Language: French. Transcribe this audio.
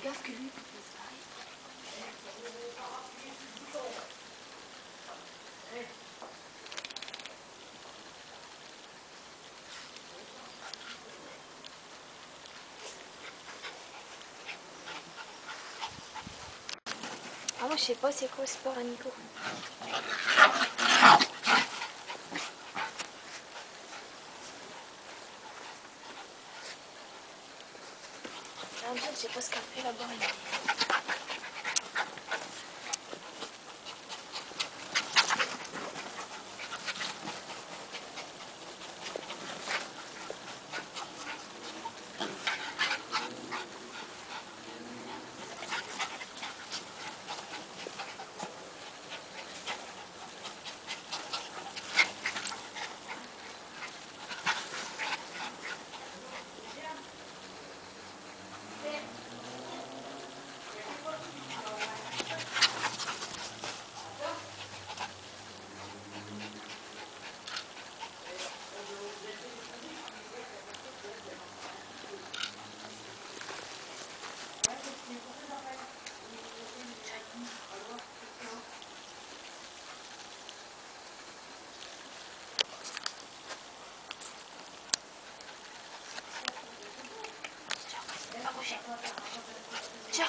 Fais gaffe que lui, Ah, moi, je sais pas c'est quoi ce sport à Nico. Ah, je sais pas ce qu'elle fait là-bas. 行，